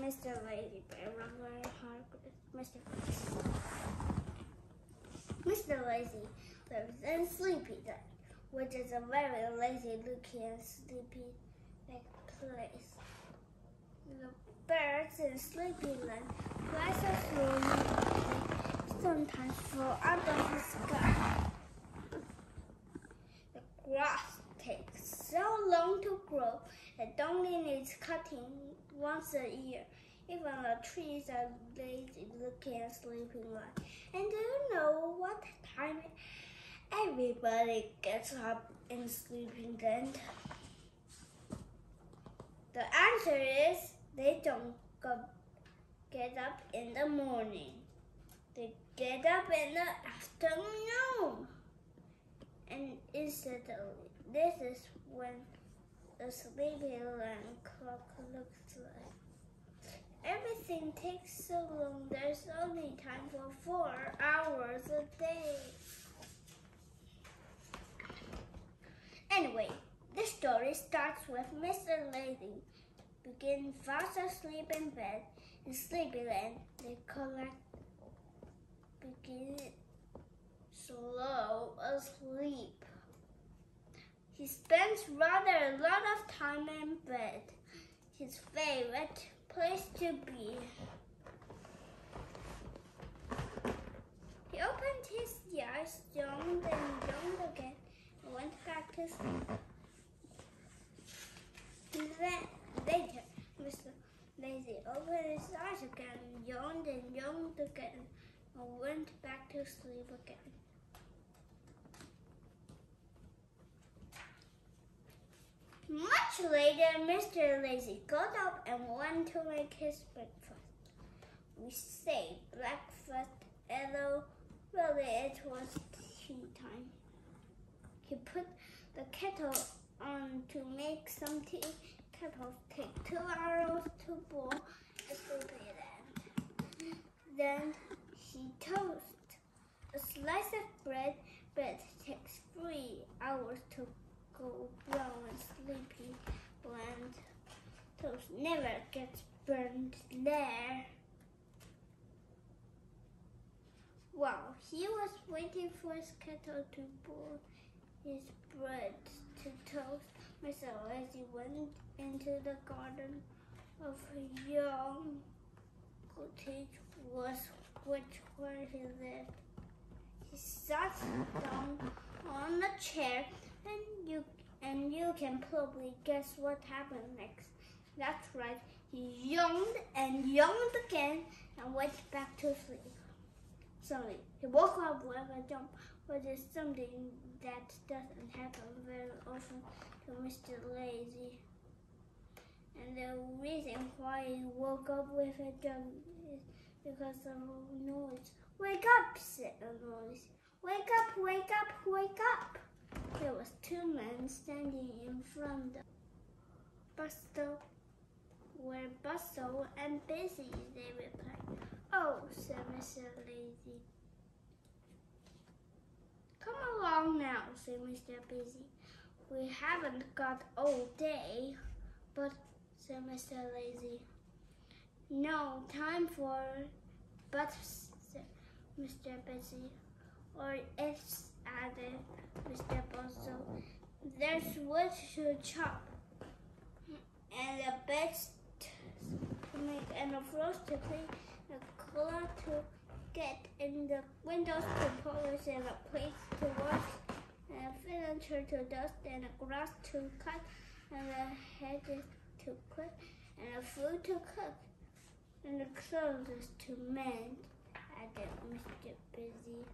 Mr. Hard with Mr. Mr. Lazy lives in Sleepy Lane, which is a very lazy looking and sleepy place. The birds in Sleepyland fly so slowly, sometimes fall out of the sky. The grass takes so long to grow it only needs cutting once a year. Even the trees are lazy looking and sleeping like. And do you know what time everybody gets up in sleeping then? The answer is they don't go, get up in the morning. They get up in the afternoon. And instantly, this is when the sleepy alarm clock looks like. Everything takes so long, there's only time for four hours a day. Anyway, this story starts with Mr. Lazy begin fast asleep in bed in Sleepyland. They collect begin slow asleep. He spends rather a lot of time in bed, his favorite place to be. He opened his eyes, yawned and yawned again, and went back to sleep. Then later, Mr. Lazy opened his eyes again, yawned and yawned again, and went back to sleep again. Much later, Mr. Lazy got up and went to make his breakfast. We say breakfast, although really it was tea time. He put the kettle on to make some tea. Kettle take two hours to boil a sleepy land. Then he toast a slice of bread. Bread takes three hours to go brown and sleepy and toast never gets burned there. While he was waiting for his kettle to boil his bread to toast, as he went into the garden of a young cottage was which where he lived. He sat down on a chair and you and you can probably guess what happened next. That's right. He yawned and yawned again and went back to sleep. Suddenly, he woke up with a jump, which is something that doesn't happen very often to Mr. Lazy. And the reason why he woke up with a jump is because of noise. Wake up, said the noise. Wake up, wake up, wake up. There was two men standing in front of Bustle. We're bustle and busy, they replied. Oh, said Mr. Lazy. Come along now, said Mr. Busy. We haven't got all day, but, said Mr. Lazy. No time for but, said Mr. Busy. Or it's added Mr. Bustle. There's wood to chop, and a bed to make, and a floor to clean, a cloth to get, and the windows to polish, and a plate to wash, and a furniture to dust, and a grass to cut, and a hedges to clip, and a food to cook, and the clothes to mend, added Mr. Busy.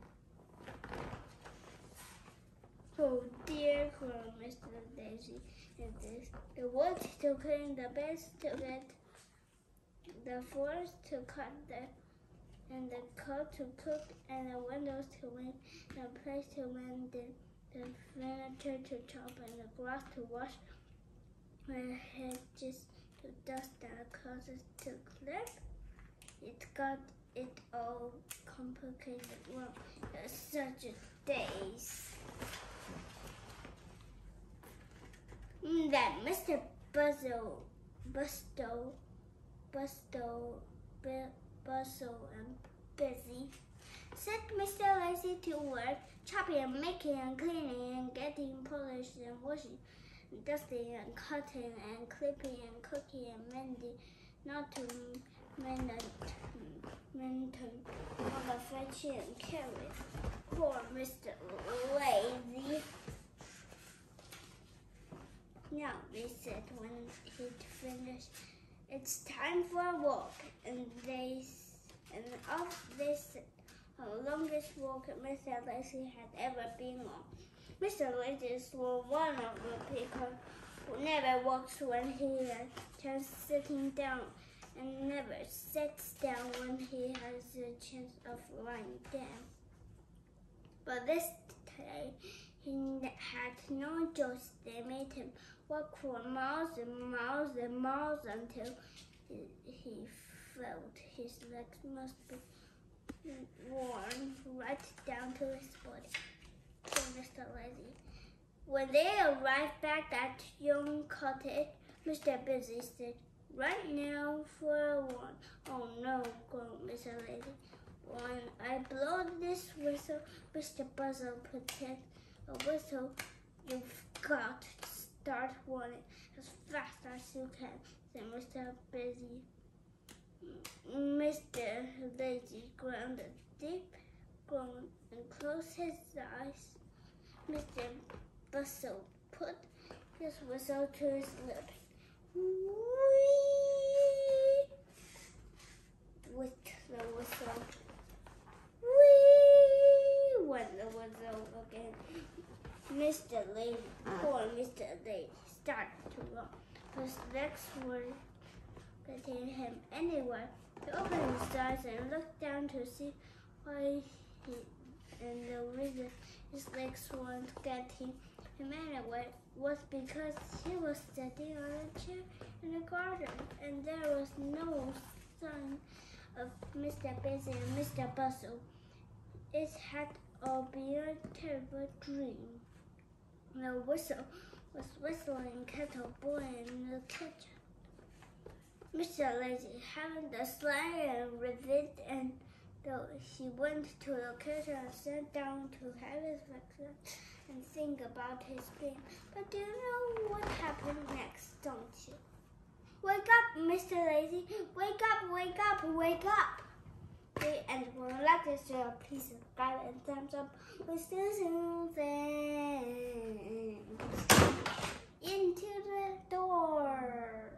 Oh dear, cried Mr. Daisy. And this, the wood to clean, the beds to get, the floors to cut, the and the coat to cook, and the windows to win, and the place to mend, the, the furniture to chop, and the grass to wash, and the hedges to dust, the clothes to clip. It got it all complicated. Well, such a days. Then Mr. Buzzle, Busto bustle, bu- bustle and busy. Set Mr. Lazy to work, chopping and making and cleaning and getting polished and washing, and dusting and cutting and clipping and cooking and mending, not to mend mention, mention all the fetching and carrying. Poor Mr. Lazy. Now, they said when he'd finished, it's time for a walk, and they and off they set the longest walk Mr. Lazy had ever been on. Mr. Lazy was one of the people who never walks when he has chance sitting down, and never sits down when he has a chance of lying down. But this day he had no choice. They made him walk for miles and miles and miles until he, felt his legs must be worn right down to his body. Poor Mr. Lazy. When they arrived back at Young Cottage, Mr. Busy said, Right now for one. Oh no, groaned Mr. Lazy. When I blow this whistle, Mr. Buzzle protect a whistle, you've got to start running as fast as you can, said Mr. Busy. Mr. Lazy ground a deep groan and closed his eyes. Mr. Bustle put his whistle to his lips. Whee! With the whistle. Whee! Went the whistle again. Mr. Lazy, poor Mr. Lazy, started to run. Legs were getting him anywhere. He opened his eyes and looked down to see why he and the reason his legs weren't getting him anywhere was because he was sitting on a chair in the garden and there was no sign of Mr. Busy and Mr. Bustle. It had all been a terrible dream. The whistle was whistling kettle boiling in the kitchen. Mr. Lazy having the slang with it and though he went to the kitchen and sat down to have his breakfast and think about his dream. But do you know what happened next, don't you? Wake up, Mr. Lazy! Wake up, wake up, wake up! Okay, and you like this video, please subscribe and thumbs up. We'll see you soon. Into the door.